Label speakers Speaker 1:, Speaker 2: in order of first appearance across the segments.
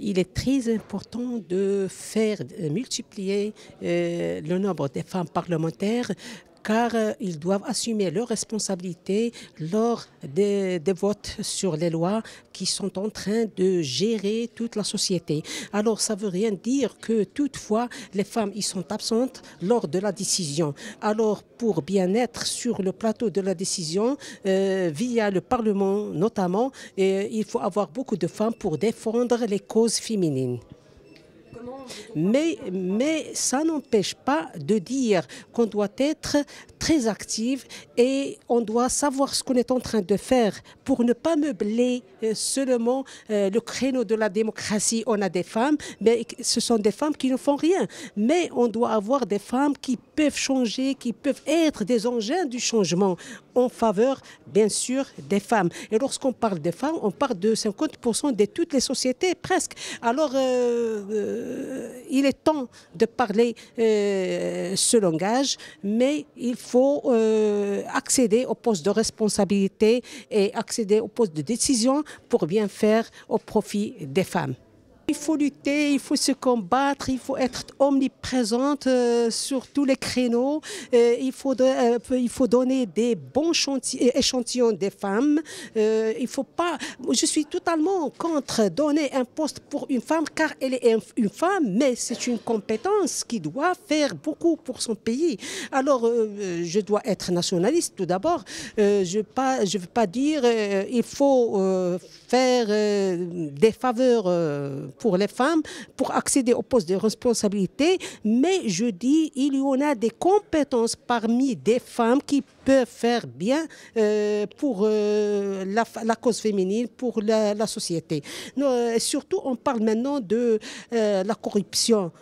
Speaker 1: il est très important de faire multiplier le nombre des femmes parlementaires car euh, ils doivent assumer leurs responsabilités lors des, votes sur les lois qui sont en train de gérer toute la société. Alors ça ne veut rien dire que toutefois les femmes y sont absentes lors de la décision. Alors pour bien être sur le plateau de la décision, euh, via le Parlement notamment, euh, il faut avoir beaucoup de femmes pour défendre les causes féminines. Mais, ça n'empêche pas de dire qu'on doit être très active et on doit savoir ce qu'on est en train de faire pour ne pas meubler euh, seulement euh, le créneau de la démocratie. On a des femmes, mais ce sont des femmes qui ne font rien. Mais on doit avoir des femmes qui peuvent changer, qui peuvent être des engins du changement en faveur, bien sûr, des femmes. Et lorsqu'on parle des femmes, on parle de 50% de toutes les sociétés, presque. Alors, euh, il est temps de parler ce langage, mais il faut faut euh, accéder au poste de responsabilité et accéder au poste de décision pour bien faire au profit des femmes. Il faut lutter, il faut se combattre, il faut être omniprésente euh, sur tous les créneaux. Euh, il, faut euh, il faut donner des bons échantillons des femmes. il faut pas. Je suis totalement contre donner un poste pour une femme car elle est une femme, mais c'est une compétence qui doit faire beaucoup pour son pays. Alors, je dois être nationaliste tout d'abord. je ne veux pas dire il faut faire des faveurs pour les femmes pour accéder au poste de responsabilité, mais je dis il y en a des compétences parmi des femmes qui peuvent faire bien euh, pour euh, la, cause féminine, pour la, société. Euh, surtout, on parle maintenant de la corruption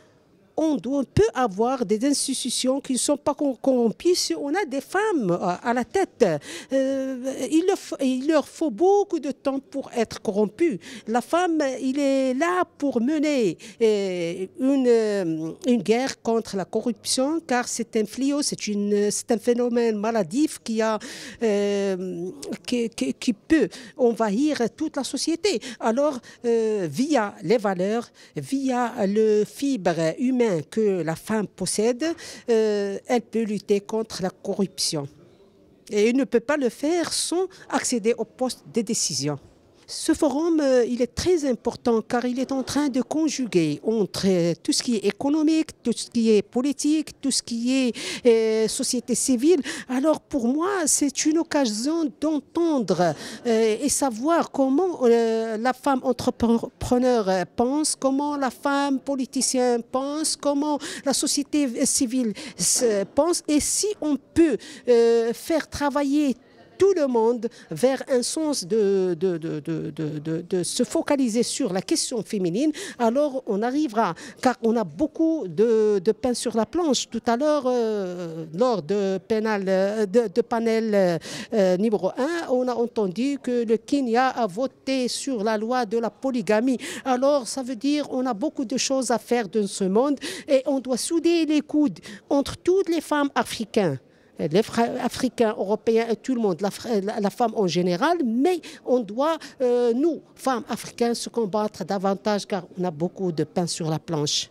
Speaker 1: on, peut avoir des institutions qui ne sont pas corrompues si on a des femmes euh, à la tête. Euh, il, leur faut beaucoup de temps pour être corrompues. La femme, il est là pour mener euh, une, une guerre contre la corruption, car c'est un fléau, c'est un phénomène maladif qui, a, qui, peut envahir toute la société. Alors, via les valeurs, via le fibre que la femme possède, euh, elle peut lutter contre la corruption. Et elle ne peut pas le faire sans accéder au poste de décision. Ce forum, euh, il est très important car il est en train de conjuguer entre euh, tout ce qui est économique, tout ce qui est politique, tout ce qui est euh, société civile. Alors pour moi, c'est une occasion d'entendre et savoir comment la femme entrepreneur pense, comment la femme politicienne pense, comment la société civile pense et si on peut faire travailler tout le monde vers un sens de, de, de, de, se focaliser sur la question féminine, alors on arrivera, car on a beaucoup de, pain sur la planche. Tout à l'heure, euh, lors de, pénal, de, panel euh, numéro 1, on a entendu que le Kenya a voté sur la loi de la polygamie. Alors, ça veut dire on a beaucoup de choses à faire dans ce monde et on doit souder les coudes entre toutes les femmes africaines les Africains, Européens et tout le monde, la, femme en général, mais on doit, euh, nous, femmes africaines, se combattre davantage car on a beaucoup de pain sur la planche.